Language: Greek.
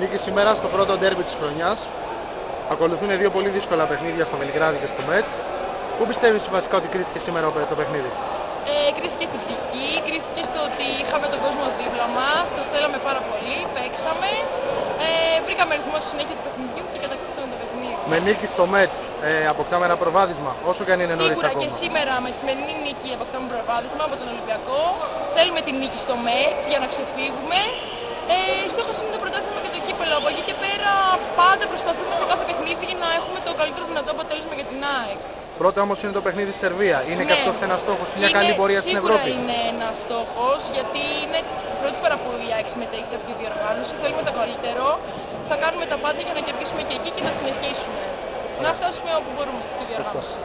Νίκη σήμερα στο πρώτο ντέρμπι της χρονιάς. Ακολουθούν δύο πολύ δύσκολα παιχνίδια στο Βελιγράδι και στο Μέτς. Πού πιστεύεις βασικά ότι κρίθηκε σήμερα το παιχνίδι; Ε, κρίθηκε στην ψυχή, κρίθηκε στο ότι είχαμε τον κόσμο δίπλα μας, το θέλαμε πάρα πολύ, παίξαμε, ε, βρήκαμε ρυθμό στη συνέχεια του παιχνιδιού και κατακτήσαμε το παιχνίδι. Με νίκη στο Μέτς ε, αποκτάμε ένα προβάδισμα, όσο και αν είναι νωρίς Σίγουρα ακόμα. και σήμερα με τη σημερινή νίκη αποκτάμε προβάδισμα από τον Ολυμπιακό. Θέλουμε τη νίκη στο ΜΕΤ για να ξεφύγουμε. Ε, στόχος είναι το πρωτάθλημα και το κύπελο. Από εκεί και πέρα πάντα προσπαθούμε σε κάθε παιχνίδι να έχουμε το καλύτερο δυνατό αποτέλεσμα για την ΑΕΚ. Πρώτα όμως είναι το παιχνίδι στη Σερβία. Είναι και Ναι. αυτός ένας στόχος, μια Είναι- καλή πορεία στην σίγουρα Ευρώπη. είναι ένας στόχος, γιατί είναι η πρώτη φορά που η ΑΕΚ συμμετέχει σε αυτή τη διοργάνωση. Θέλουμε το καλύτερο. Θα κάνουμε τα πάντα για να κερδίσουμε και εκεί και να συνεχίσουμε. Να φτάσουμε όπου μπορούμε στη διοργάνωση.